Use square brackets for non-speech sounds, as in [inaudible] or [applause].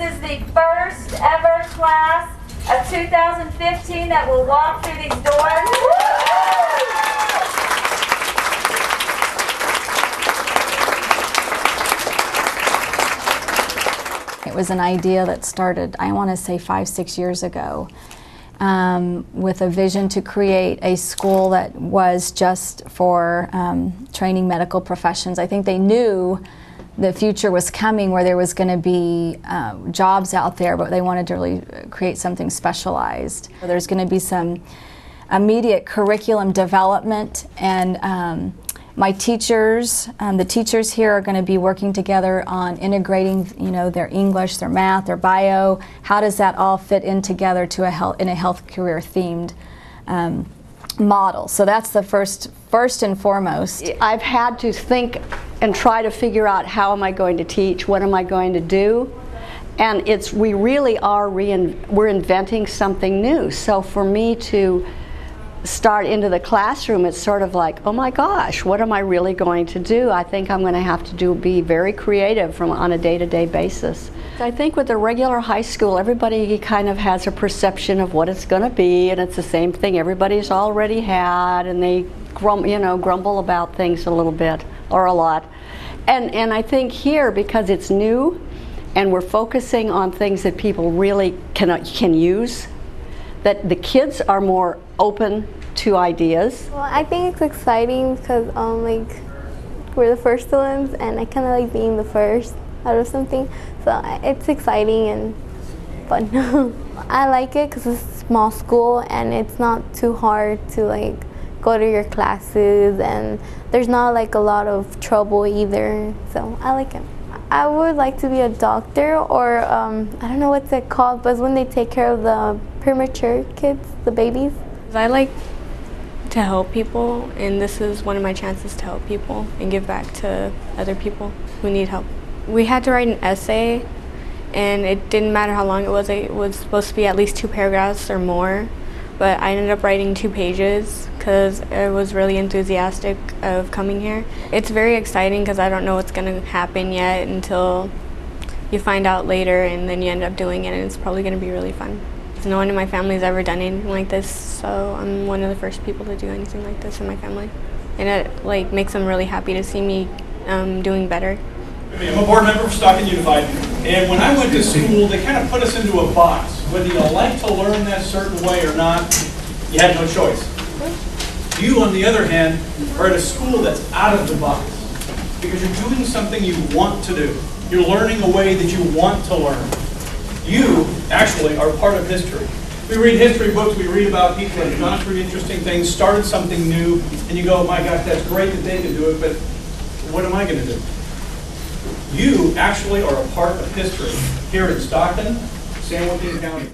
is the first ever class of 2015 that will walk through these doors. It was an idea that started, I want to say, five, six years ago, um, with a vision to create a school that was just for um, training medical professions. I think they knew the future was coming where there was going to be uh, jobs out there, but they wanted to really create something specialized. There's going to be some immediate curriculum development and um, my teachers, um, the teachers here are going to be working together on integrating, you know, their English, their math, their bio. How does that all fit in together to a health in a health career themed um, model? So that's the first, first and foremost. I've had to think and try to figure out how am I going to teach, what am I going to do, and it's we really are rein, we're inventing something new. So for me to start into the classroom, it's sort of like, oh my gosh, what am I really going to do? I think I'm going to have to do be very creative from on a day-to-day basis. I think with the regular high school, everybody kind of has a perception of what it's going to be, and it's the same thing everybody's already had, and they grum, you know grumble about things a little bit or a lot. And and I think here because it's new, and we're focusing on things that people really can can use that the kids are more open to ideas? Well, I think it's exciting because um, like we're the first ones, and I kind of like being the first out of something. So it's exciting and fun. [laughs] I like it because it's a small school and it's not too hard to like go to your classes, and there's not like a lot of trouble either. So I like it. I would like to be a doctor or um, I don't know what's it called, but when they take care of the premature kids, the babies. I like to help people, and this is one of my chances to help people and give back to other people who need help. We had to write an essay, and it didn't matter how long it was. It was supposed to be at least two paragraphs or more, but I ended up writing two pages because I was really enthusiastic of coming here. It's very exciting because I don't know what's going to happen yet until you find out later, and then you end up doing it, and it's probably going to be really fun. No one in my family has ever done anything like this, so I'm one of the first people to do anything like this in my family. And it like makes them really happy to see me um, doing better. I'm a board member for Stockton Unified, and when I went to school, they kind of put us into a box. Whether you like to learn that certain way or not, you had no choice. You, on the other hand, are at a school that's out of the box because you're doing something you want to do. You're learning a way that you want to learn you actually are part of history. We read history books, we read about people that have gone through interesting things, started something new, and you go, oh my gosh, that's great that they can do it, but what am I going to do? You actually are a part of history here in Stockton, San Joaquin County.